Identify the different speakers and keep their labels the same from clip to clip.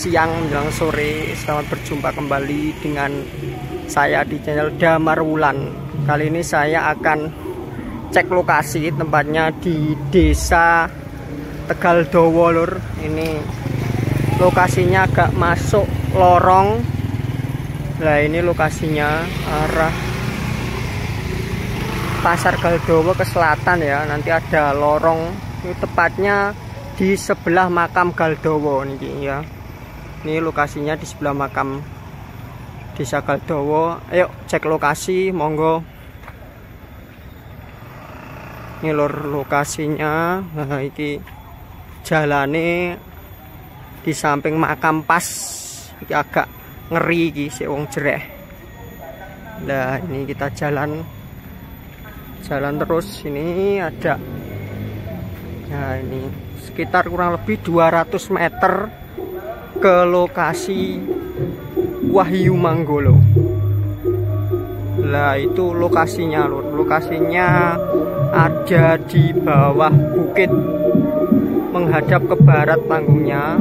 Speaker 1: siang menjelang sore Selamat berjumpa kembali dengan saya di channel Damar Wulan. Kali ini saya akan cek lokasi tempatnya di desa Tegal Dowo lur. Ini lokasinya agak masuk lorong. Nah ini lokasinya arah Pasar Galdowo ke selatan ya. Nanti ada lorong. Ini tepatnya di sebelah makam Galdowo nih ya. Ini lokasinya di sebelah makam Desa Galdowo. Ayo cek lokasi, monggo. Ini lor lokasinya. Nah, ini jalane di samping makam pas. Ini agak ngeri iki si wong jereh. Nah, ini kita jalan jalan terus ini ada Nah, ini sekitar kurang lebih 200 meter ke lokasi Wahyu Manggolo. Lah itu lokasinya lur. Lokasinya ada di bawah bukit menghadap ke barat panggungnya.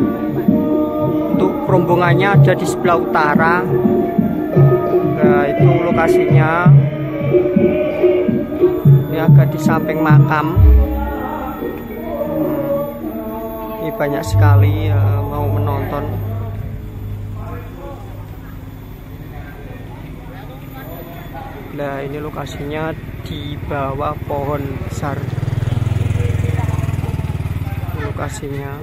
Speaker 1: Untuk rombongannya ada di sebelah utara. Nah itu lokasinya. Ini agak di samping makam banyak sekali uh, mau menonton. Nah ini lokasinya di bawah pohon besar. Lokasinya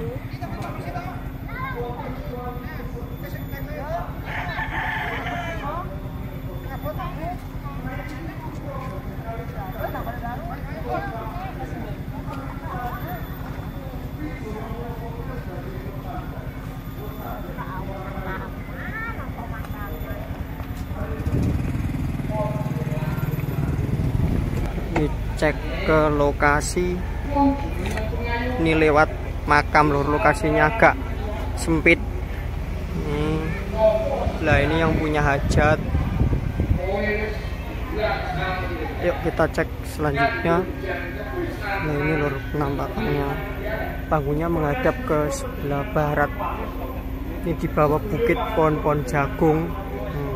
Speaker 1: cek ke lokasi. Ini lewat makam lur lokasinya agak sempit. Hmm. lah ini yang punya hajat. Yuk kita cek selanjutnya. Nah ini lur penampakannya. Panggungnya menghadap ke sebelah barat. Ini di bawah bukit pohon-pohon jagung. Hmm.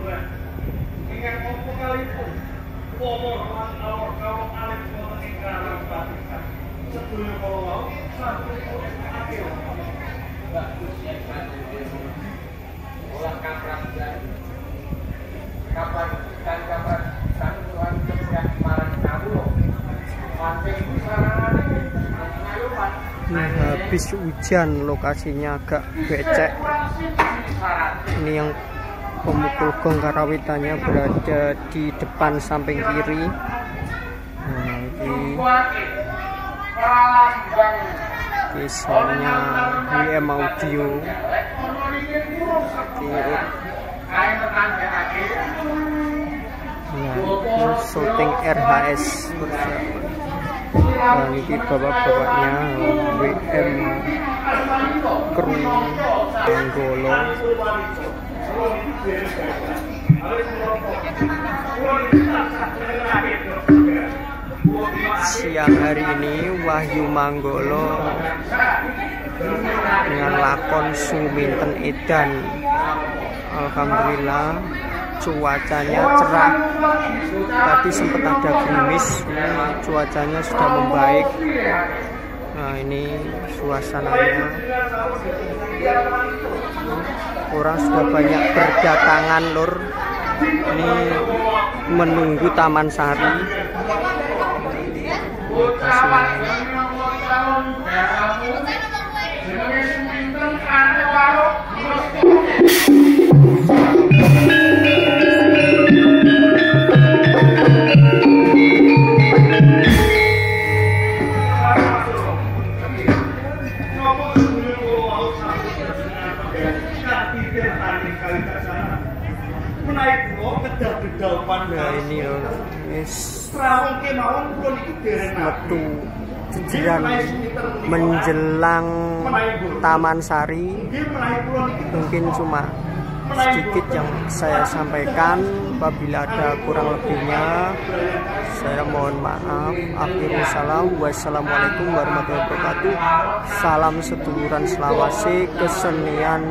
Speaker 1: Rek. Ingkang opo kalipun. Pomo lan awak kawon alit wonten ing karang batikan. Sedaya kala wau sampun akeh. Olah kapan dan kapan kan Tuhan kemudian marang Nah, habis hujan lokasinya agak becek. Ini yang pemukul gong karawitannya berada di depan samping kiri. Nah ini kisahnya WM Audio. Nah ini syuting RHS nah ini bapak-bapaknya WM kru Anggolo siang hari ini Wahyu Manggolo dengan lakon Suminten Edan Alhamdulillah cuacanya cerah. Tadi sempat ada gerimis cuacanya sudah membaik. Nah ini suasananya. Orang sudah banyak berdatangan lur. Ini menunggu Taman Sari Nah ini loh, metu jejiran menjelang Taman Sari. Mungkin cuma sedikit yang saya sampaikan. Apabila ada kurang lebihnya saya mohon maaf. Akhirul salam. Wassalamualaikum warahmatullahi wabarakatuh. Salam seduluran selawasi kesenian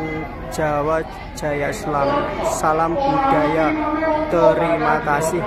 Speaker 1: Jawa Jaya Islam salam budaya. Terima kasih